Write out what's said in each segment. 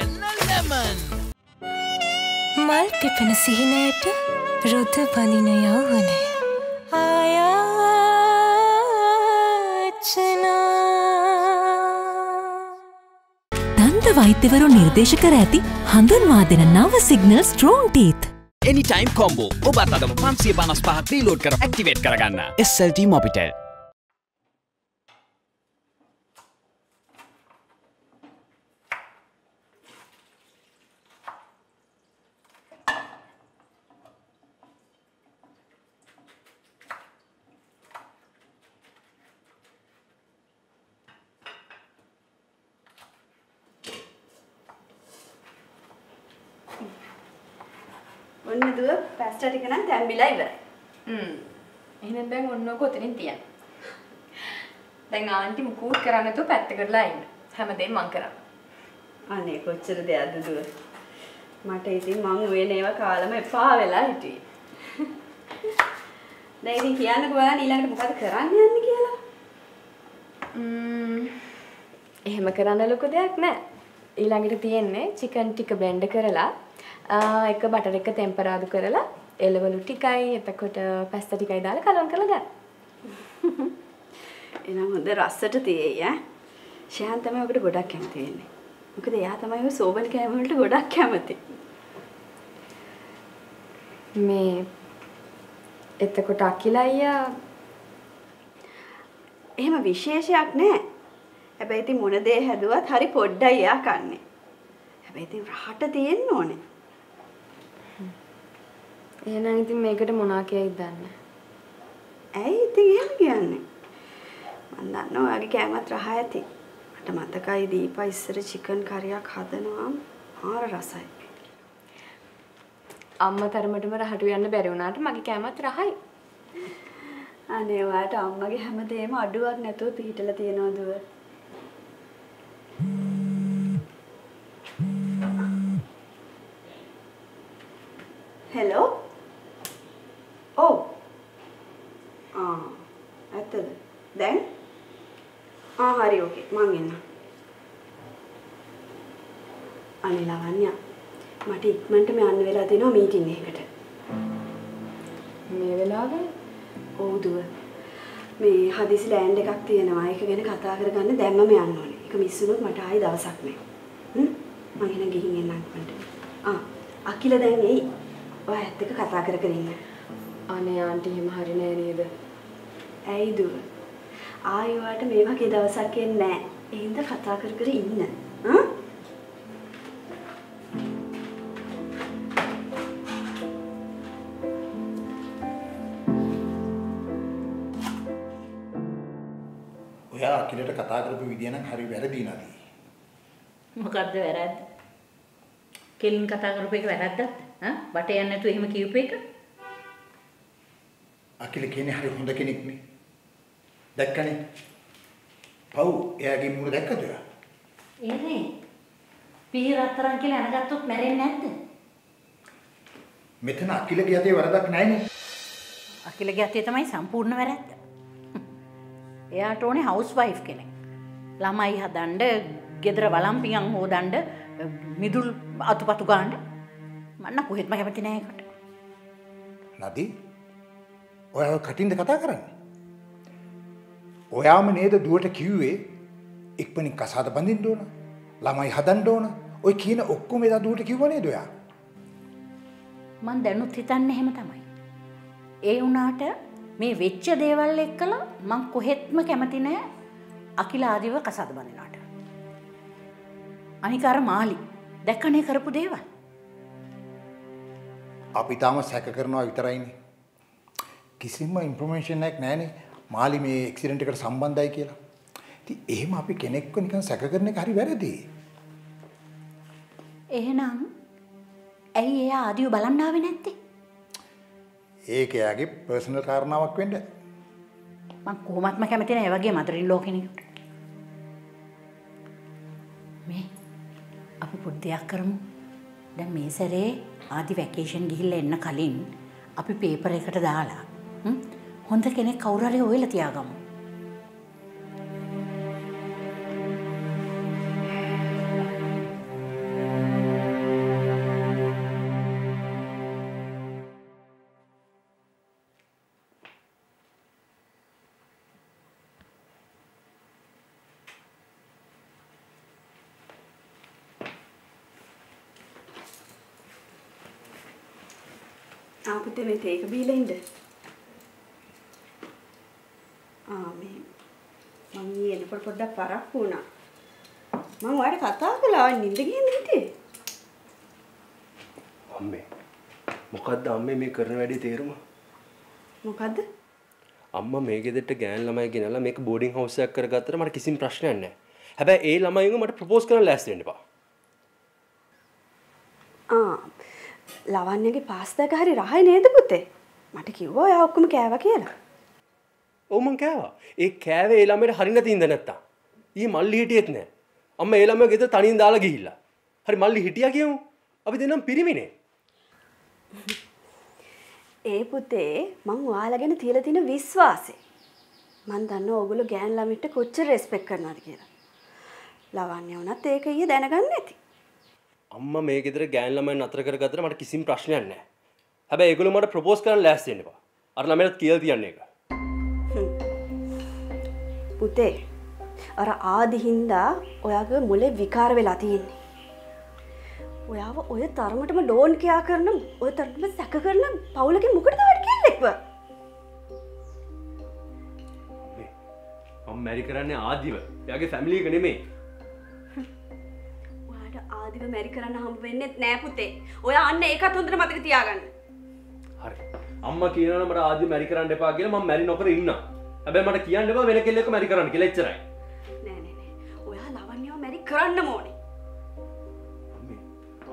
දැන්න ලැමන් මල් පිපෙන සිහිනයට රුද බඳින යෞවනය. ආයාචනා. දන්ත වෛද්‍යවරු නිර්දේශ කර ඇති හඳුන්වා දෙන නව සිගනල් ස්ට්‍රෝන් ටීත්. එනිටයිම් කොම්බෝ ඔබත් අදම පන්සිය පනස් පහක් ඩීලෝඩ් කර ඇක්ටිවේට් කරගන්න SLT මොපිටල් ඔන්න දුව පැස්ට ටික නම් තැම්බිලා ඉවරයි. හ්ම්. එහෙනම් දැන් ඔන්නෝක උතනින් තියන්න. දැන් ආන්ටි මුකුත් කරන්නේ නැතුව පැත්තකටලා ඉන්න. හැමදේම මං කරා. අනේ කොච්චර දෙයක්ද දුව. මට ඉතින් මං උයන ඒවා කාලම එපා වෙලා හිටියේ. දැන් ඉතින් කියන්නකෝ බලන්න ඊළඟට මොකද කරන්න යන්නේ කියලා. ම්ම්. එහෙම කරන්න ලොකු දෙයක් නැහැ. ඊළඟට තියෙන්නේ චිකන් ටික බ්ලෙන්ඩ් කරලා එක බටර් එක ටෙම්පරාදු කරලා එළවලු ටිකයි එතකොට පැස්ත ටිකයි දාලා කලවම් කරලා ගන්න. එහෙනම් හොඳ රසට තියෙයි ඈ. ශයන් තමයි ඔකට ගොඩක් කැමති වෙන්නේ. මොකද එයා තමයි ඔය සෝබන කෑම වලට ගොඩක් කැමති. මේ එතකොට අකිලා අයියා එහෙම විශේෂයක් නැහැ. හැබැයි ඉතින් මොන දේ හැදුවත් හරි පොඩ්ඩයි එයා කන්නේ. හැබැයි ඉතින් රහට තියෙන්න ඕනේ. එහෙනම් ඉතින් මේකට මොනා කියයිද දන්නේ. ඇයි ඉතින් එහෙම කියන්නේ? මම දන්නවා ඔයාගේ කෑමත් රහ ඇති. මට මතකයි දීපා ඉස්සර චිකන් කරියක් හදනවා මාර රසයි. අම්මා තරමටම රහට යන්න බැරි වුණාට මගේ කෑමත් රහයි. අනේ ඔයාට අම්මගේ හැමදේම අඩුවක් නැතුව පිහිටලා තියනවා දුව. හෙලෝ ඔව් ආ ඇත්තද දැන් ආ හරි ඕකේ මං එන්න අනේ ලවන්‍ය මට ඉක්මනටම යන්න වෙලා තියෙනවා මීටින් එකකට. මේ වෙලාවේ? ඔව් දුව මේ හදිසි ලෑන්ඩ් එකක් තියෙනවා. ඒක ගැන කතා කරගන්න දැම්මම යන්න ඕනේ. ඒක මිස් වුණොත් මට ආයි දවසක් නෑ. හ්ම්? මං එහෙනම් ගිහින් එන්නම් ඉක්මනට ආ අකිල දැන් එයි. ඔයා ඇත්ත එක කතා කර කර ඉන්න. අනේ ආන්ටි එහෙම හරි නෑ නේද? ඇයි දුව? ආයි ඔයාට මේ වගේ දවසක් එන්නේ නෑ. ඒ හින්දා කතා කර කර ඉන්න. හ්ම් අකිලට කතා කරපු විදිය නම් හරි වැරදි නදී. මොකද්ද වැරද්ද? කෙලින් කතා කරපු එක වැරද්දක්ද? ඈ? බට යන්නේ නැතුව එහෙම කියූප එක? අකිල කියන්නේ හරි හොඳ කෙනෙක් නේ. දැක්කනේ. පව් එයාගේ මූණ දැක්කද ඔයා? එනේ. පීර අතරන් කියලා අනගත්තොත් මැරෙන්නේ නැද්ද? මෙතන අකිලගේ යතේ වරදක් නැහැනේ. අකිලගේ අතේ තමයි සම්පූර්ණ වැරද්ද. එයාට ඕනේ හවුස් වයිෆ් කෙනෙක්. ළමයි හදන්න, ගෙදර වළම්පියන් හොදන්න, මිදුල් අතුපතු ගන්න. මන්න කොහෙත්ම කැමති නෑ ඒකට. නදී ඔයාව කටින්ද කතා කරන්නේ? ඔයාම නේද දුවට කිව්වේ ඉක්මනින් කසාද බඳින්න ඕන. ළමයි හදන්න ඕන. ඔය කියන ඔක්කොම එදා දුවට කිව්ව නේද ඔයා? මං දැනුත් හිතන්නේ එහෙම තමයි. ඒ වුණාට මේ වෙච්ච දේවල් එක්කලා මං කොහෙත්ම කැමති නෑ අකිල ආදිව කසාද බඳිනවට. අනික අර මාලි දැක්කනේ කරපු දේවල්. අපි තාම සැක කරනවා විතරයිනේ. කිසිම ඉන්ෆර්මේෂන් එකක් නැහැනේ. මාලි මේ ඇක්සිඩන්ට් එකට සම්බන්ධයි කියලා. ඉතින් එහෙම අපි කෙනෙක්ව නිකන් සැක කරන එක හරි වැරදි. එහෙනම් ඇයි එයා ආදිව බලන්න ආවේ නැත්තේ? ඒක එයාගේ පර්සනල් කාරණාවක් වෙන්න. මං කොහොමත්ම කැමති නෑ ඒ වගේ මදරින් ලෝ කෙනෙකුට. මේ අපි පොඩි දෙයක් කරමු. දැන් මේ සැරේ ආදි වැකේෂන් ගිහිල්ලා එන්න කලින් අපි පේපර් එකට දාලා හ්ම් හොඳ කෙනෙක් කවුරු හරි හොයලා තියාගමු. ආ පුතේ මේ තේක බීලා ඉන්න. ආ මේ මම ඊයේ එනකොට පොඩ්ඩක් පරක්කු වුණා. මම ඔයාලට කතා කළා නින්ද ගිහින් හිටියේ. අම්මේ මොකක්ද අම්මේ මේ කරන වැඩේ තේරුම මොකද්ද? අම්මා මේ ගෙදරට ගෑන් ළමයි ගෙනලා මේක බෝඩින් හවුස් එකක් කරගත්තට මට කිසිම ප්‍රශ්නයක් නැහැ. හැබැයි ඒ ළමයින්ව මට ප්‍රොපෝස් කරන්න ලෑස්ති වෙන්න එපා. ආ ලවන්නේගේ පාස්තා එක හරි රහයි නේද පුතේ? මට කිව්වා ඔයා ඔක්කොම කෑවා කියලා. ඔව් මං කෑවා. ඒ කෑවේ ඒ ළමයට හරින තින්ද නැත්තම්. ඊ මල්ලි හිටියෙත් නැහැ. අම්මා ඒ ළමයා ගෙදර තනියෙන් දාලා ගිහිල්ලා. හරි මල්ලි හිටියා කියමු. අපි දෙන්නම් පිරිමිනේ. ඒ පුතේ මං ඔයාලා ගැන තියලා තියෙන විශ්වාසය. මං දන්නවා ඕගොල්ලෝ ගෑන් ළමිට කොච්චර රෙස්පෙක්ට් කරනවද කියලා. ලවන්නේ වුණත් ඒක ඊයේ දැනගන්න ඇති. අම්මා මේ ගෙදර ගෑන් ළමයන් අතර කරගත්තට මට කිසිම ප්‍රශ්නයක් නැහැ. හැබැයි ඒගොල්ලෝ මට ප්‍රොපෝස් කරන්න ලෑස්ති වෙන්න එපා. අර ළමයට කියලා තියන්න ඒක. පුතේ අර ආදි හින්දා ඔයාගේ මොලේ විකාර වෙලා තියෙන්නේ. ඔයාව ඔය තරමටම ඩෝන් කියා කරන ඔය තරමටම සැක කරන පවුලකින් මොකටද වැඩ කෙල්ලෙක්ව? මම මැරි කරන්නේ ආදිව. එයාගේ ෆැමිලි එක නෙමෙයි. ආදිව මැරි කරන්න හම්බ වෙන්නෙත් නෑ පුතේ. ඔයා අන්න ඒකත් හොඳට මතක තියාගන්න. හරි. අම්මා කියනවා මට ආදිව මැරි කරන්න එපා කියලා මම මැරි නොකර ඉන්නම්. හැබැයි මට කියන්න එපා වෙන කෙල්ලෙක්ව මැරි කරන්න කියලා එච්චරයි. නෑ නෑ නෑ. ඔයා ලවන්‍යව මැරි කරන්නම ඕනේ. අම්මේ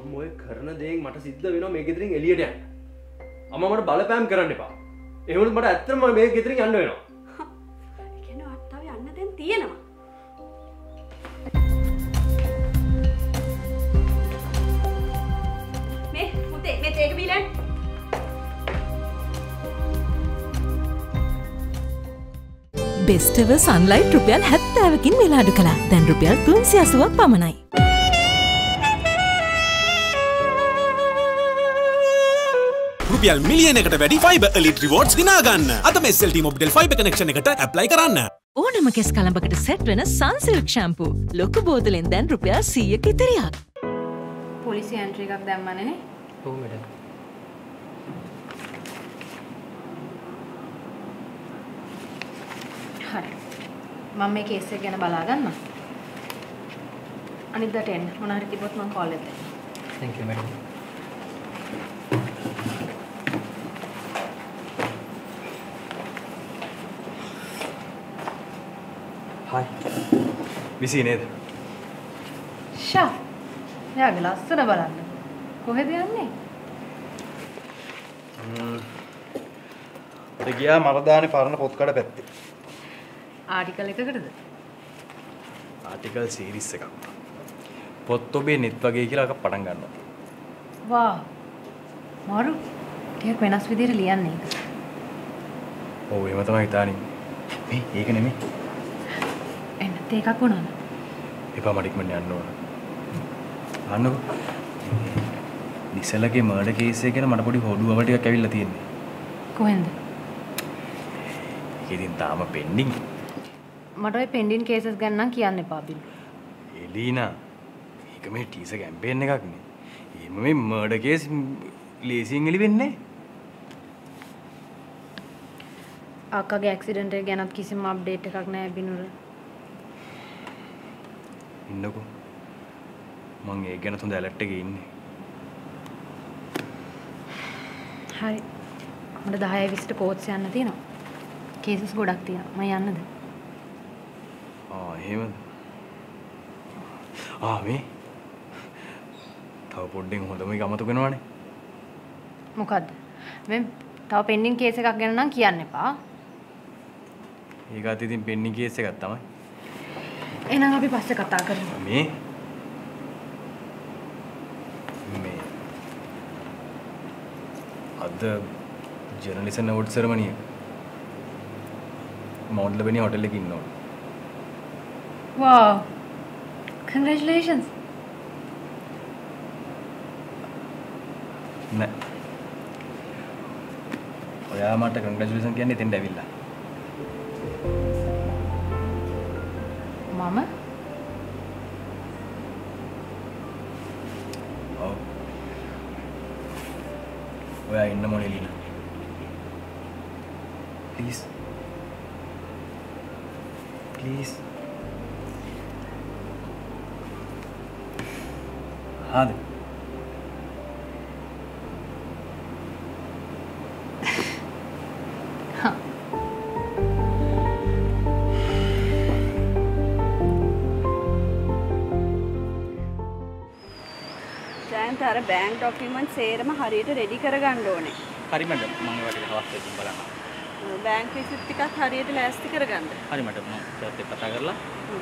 අම්ම ඔය කරන දේෙන් මට සිද්ධ වෙනවා මේ ගෙදරින් එළියට යන්න. අම්මා මට බලපෑම් කරන්න එපා. එහෙම මට ඇත්තටම මේ ගෙදරින් යන්න වෙනවා. ඒ කියන්නේ ඔයාට තව යන්න දැන් තියෙනවා. බෙස්ටව සන්ලයිට් රුපියල් හැත්තෑවකින් වෙලාඩු කලා දැන් රුපියල් තුන්සි අසුවක් පමණයි. රුපියල් මිලියනකට වැඩි ෆයිබ එලිට රිවෝඩ්ස් දිනාගන්න අද මෙසල්ට මොබ්ඩල් ෆයිබ කනෙක්ෂන එකට ඇප්ලයි කරන්න. ඕනම කෙස් කළඹකට සැට් වෙන සංසිල්ක් ශම්පු ලොක බෝතලෙන් දැන් රුපියල් සීයක ඉතිරියක්. පොලිසි ඇන්ට්‍රී එකක් දැම්මනේ ඔව් මැඩම්. හරි මම මේ කේස් එක ගැන බලා ගන්න අනිද්දාට එන්න මොන හරි තිබ්බොත් මම කෝල් එකක් දෙන්නම් Thank you මැඩම්. හයි. විසි නේද? ෂා එයාගේ ලස්සන බලන්න කොහෙද යන්නේ ඒ ගියා මරදානේ පරණ පොත්කඩ පැත්තේ. ආටිකල් එකකටද ආටිකල් සීරීස් එකක්. පොත් ඔබේ නෙත් වගේ කියලා එකක් පටන් ගන්නවා. වා මරු ටිකක් වෙනස් විදිහට ලියන්නේ ඒක ඔව් එහෙම තමයි හිතානින්. මේ ඒක නෙමෙයි. එන්න තේ එකක් වුණාද එපා මට ඉක්මනට යන්න ඕන. අහන්නකෝ. නිසලගේ මර්ඩර් කේස් එක ගැන මට පොඩි හොඩුවව ටිකක් ඇවිල්ලා තියෙන්නේ. කොහෙන්ද ඒක ඉතින් තාම පෙන්ඩින්. මට ඔය පෙන්ඩින් කේසස් ගැන නම් කියන්න එපා බිල් එලීනා. ඒක මේ ටීස කැම්පේන් එකක් නේ. එහෙම මේ මර්ඩර් කේස් ලේසියෙන් එලි වෙන්නේ. අක්කගේ ඇක්සිඩන්ට් එක ගැනත් කිසිම අප්ඩේට් එකක් නැහැ බිනුර ඉන්නකෝ. මං ඒක ගැන හොඳ ඇලර්ට් එකේ ඉන්නේ. හරි මට 10 20ට කෝට්ස් යන්න තියෙනවා කේසස් ගොඩක් තියෙනවා මම යන්නද ආ එහෙමද? ආ මේ තව පොඩ්ඩෙන් හොඳම එක අමතක වෙනවානේ. මොකද්ද මේ තව පෙන්ඩින් කේස් එකක් ගැන නම් කියන්න එපා ඒකත් ඉතින් පෙන්ඩින් කේස් එකක් තමයි. එහෙනම් අපි පස්සේ කතා කරමු මේ මේ අද ජර්නලිසම් අවුඩ් සෙරමනිය මවුන්ට් ලැබෙන හොටෙල් එකේ ඉන්නවා. Wow congratulations නෑ. ඔයා මට කන්ග්‍රැචුලේෂන් කියන්නේ එතෙන්ට ඇවිල්ලා. හාද ජයන්ත අර බෑන්ක් ඩොකියුමන්ට් සේරම හරියට රෙඩි කරගන්න ඕනේ. හරි මට මම ඒවට හවස් දෙකින් බලන්න. බෑන්ක් රිසිට් ටිකත් හරියට ලෑස්ති කරගන්න. හරි මට මම කතා කරලා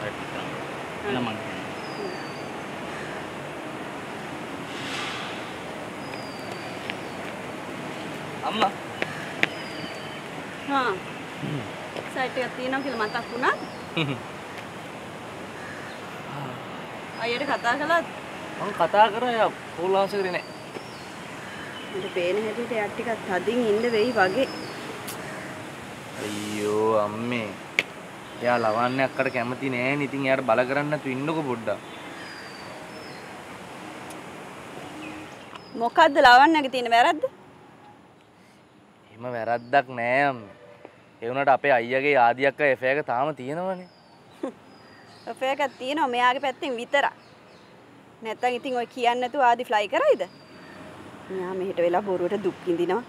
හරියට කරන්න. එහෙනම් මම අම්මා හා. සයිට් එකක් තියෙනවා කියලා මතක් වුණා. අයියට කතා කළාද? මම කතා කරා යා පොල් ආන්සර් කරේ නෑ. මට පේන හැටියට එයාට ටිකක් තදින් ඉන්න වෙයි වගේ. අයියෝ අම්මේ එයා ලවන්නේ අක්කට කැමති නෑනේ ඉතින් එයාට බල කරන්න නැතු ඉන්නකො පොඩ්ඩක් මොකද්ද ලවන්නගේ තියෙන වැරද්ද? එහෙම වැරද්දක් නෑ අම්මේ ඒ වුණාට අපේ අයියාගේ ආදියක්ක එෆේ එක තාම තියෙනවනේ එකක් තියෙනවා මෙයාගේ පැත්තෙන් විතරක්. නැත්තම් ඉතින් ඔය කියන්නේ නැතුව ආදි ෆ්ලයි කරයිද? මෙයා මෙහෙට වෙලා බොරුවට දුක් විඳිනවා.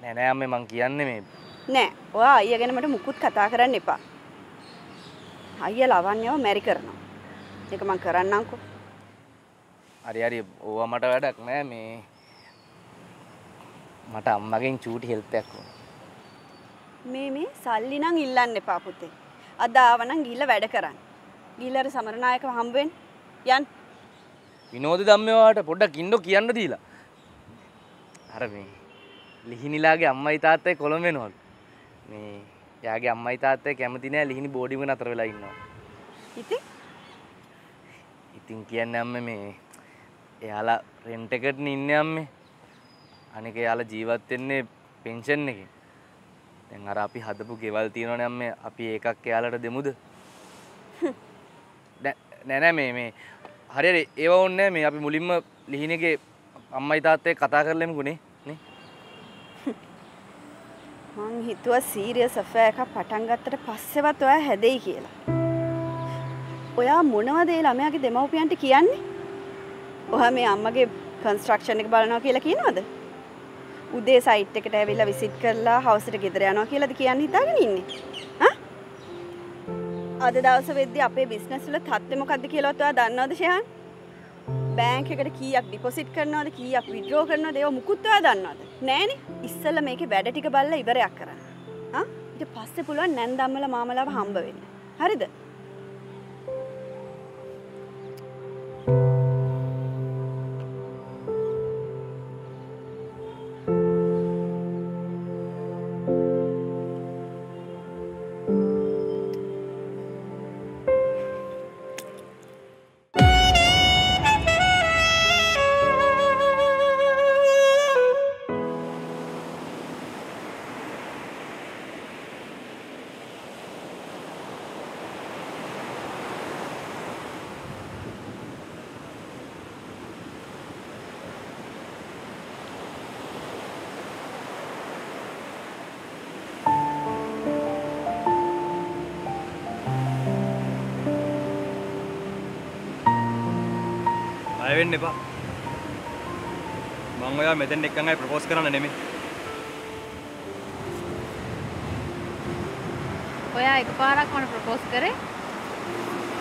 නෑ නෑ අම්මේ මං කියන්නේ මේ නෑ ඔයා අයියා ගැන මට මුකුත් කතා කරන්න එපා. අයියා ලවන්නේව මැරි කරනවා. ඒක මං කරන්නම්කෝ. හරි හරි ඕවා මට වැඩක් නෑ මේ මට අම්මගෙන් චූටි හෙල්ප් එකක් මේ මේ සල්ලි නම් ඉල්ලන්න එපා පුතේ. අද ආවනම් ගිහිල්ලා වැඩ කරන්න. ගිහිල්ලා සමරනායකව හම්බ වෙන්න. යන්න. විනෝද ධම්මවාට පොඩ්ඩක් ඉන්නෝ කියන්න දීලා අර මේ ලිහිනිලාගේ අම්මයි තාත්තයි කොළඹ වෙනවලු මේ එයාගේ අම්මයි තාත්තයි කැමති නෑ ලිහිනි බෝඩිම නතර වෙලා ඉන්නවා ඉතින් ඉතින් කියන්නේ අම්මේ මේ එයාලා රෙන්ට් එකට ඉන්නේ අම්මේ අනික එයාලා ජීවත් වෙන්නේ පෙන්ෂන් එකෙන් දැන් අර අපි හදපු ගෙවල් තියෙනවනේ අම්මේ. අපි ඒකක් එයාලට දෙමුද? නෑ නෑ මේ මේ. හරි හරි. ඒව ඕනේ මේ අපි මුලින්ම ලිහිනගේ අම්මයි තාත්තයි කතා කරලමුකුනේ නේ. මං හිතුවා සීරියස් අෆෑ එකක් පටන් ගත්තට පස්සෙවත් ඔයා හැදෙයි කියලා. ඔයා මොනවද ඒ ළමයාගේ දෙමව්පියන්ට කියන්නේ? ඔයා මේ අම්මගේ කන්ස්ට්‍රක්ෂන් එක බලනවා කියලා කියනවද? උදේ සයිට් එකට ඇවිල්ලා විසිට් කරලා හවුස් එකට ගෙදර යනවා කියලාද කියන්නේ හිතාගෙන ඉන්නේ? ආ? අද දවස වෙද්දි අපේ බිස්නස් වල තත්ත්වය මොකද්ද කියලාවත් ඔයා දන්නවද ෂයන්? බෑංක් එකට කීයක් ඩිපොසිට් කරනවද කීයක් විඩ්‍රෝ කරනවද ඒව මුකුත් ඔයා දන්නවද? නෑනේ. ඉස්සෙල්ලා මේකේ වැඩ ටික බලලා ඉවරයක් කරන්න. ආ? ඊට පස්සේ පුළුවන් නැන්දම්මලා මාමලාව හම්බ වෙන්න. හරිද? වෙන්න එපා. මං ඔයා මෙතෙන් එක්කන් අය ප්‍රපෝස් කරන්න නෙමෙයි. ඔයා එකපාරක් මට ප්‍රපෝස් කරේ?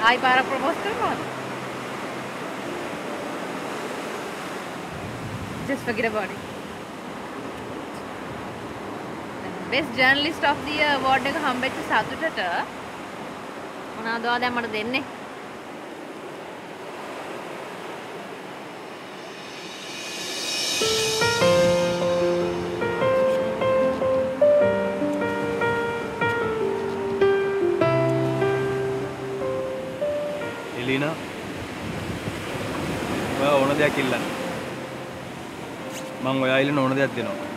ආයි පාරක් ප්‍රපෝස් කරනවද? Just forget about it. Best journalist of the year award එක හම්බෙච්ච සතුටට මොනවද ඔයා දැන් මට දෙන්නේ? මං ඔයා ඉල්ලන ඕන දෙයක් දෙනවා.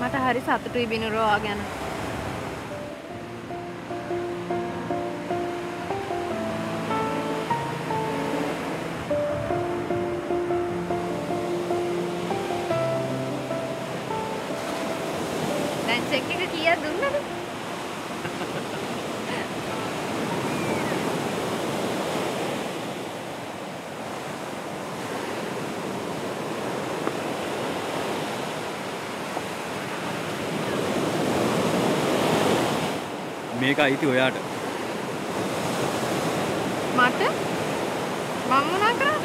මට හරි සතුටුයි බිනුරෝ ඔයා ගැන. මේක අයිති ඔයාට මට මම මොනා කරාද?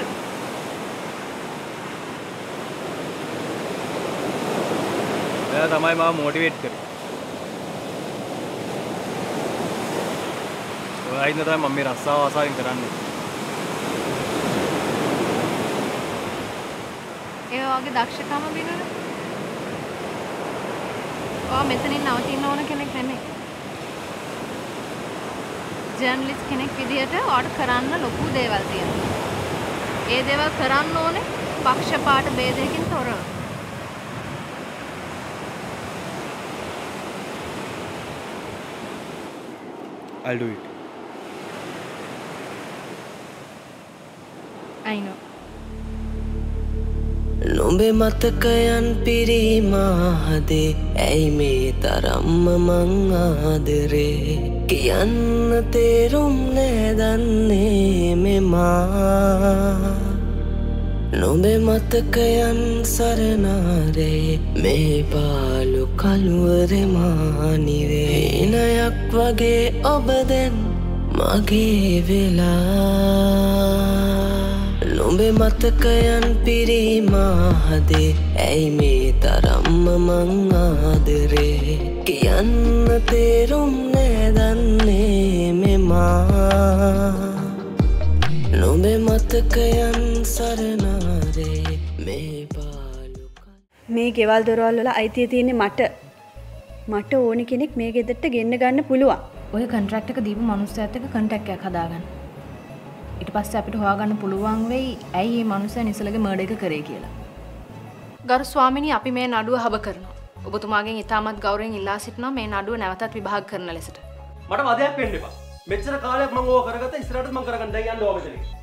ඔයා තමයි මාව මෝටිවේට් කරේ ඔයා ඉන්න තමයි මම මේ රස්සාව ආසාවෙන් කරන්නේ ඒ වගේ දක්ෂකම බිනර. ඔයා මෙතනින් නවතින්න ඕන කෙනෙක් නෙමෙයි. ජර්නලිස්ට් කෙනෙක් විදිහට ඔයාට කරන්න ලොකු දේවල් තියෙනවා. ඒ දේවල් කරන්න ඕනේ පක්ෂපාත ભેදයකින් තොරව. I'll do it I know. නොබෙ මතකයන් පිරීමාහදේ ඇයි මේ තරම්ම මං ආදරේ? කියන්න තේරුම් නෑදන්නේ මෙමා. නොබෙ මතකයන් සරනාරේ මේ පාලු කළුවරමානිවේ ඉනයක් වගේ ඔබදැන් මගේ වෙලා. නොබෙ මතකයන් පිරීමාහදේ ඇයි මේ තරම්ම මං ආදරේ කියන්න තේරුම් නෑදන්නේ මෙමා නොබෙ මතකයන් සරනාරේ මේ මේ ගෙවල් දොරවල් වල අයිතිය තියෙන්නේ මට. මට ඕනි කෙනෙක් මේ ගෙදරට ගෙන්න ගන්න පුළුවන්. ඔය කන්ට්‍රැක්ට් එක දීපු මනුස්සයත් එක්ක කන්ටැක්ට් එකක් හදාගන්න. ඊට පස්සේ අපිට හොයාගන්න පුළුවන් වෙයි ඇයි මේ මනුස්සයා නිසලගේ මර්ඩර් එක කරේ කියලා. ගරු ස්වාමිනී අපි මේ නඩුව හබ කරනවා. ඔබතුමාගෙන් ඉතාමත් ගෞරවයෙන් ඉල්ලා සිටිනවා මේ නඩුව නැවතත් විභාග කරන ලෙසට. මට වදයක් වෙන්න එපා. මෙච්චර කාලයක් මම ඕක කරගත්ත ඉස්සරහට මම කරගන්න දැන් යන්න ඕක මෙතනින්.